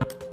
you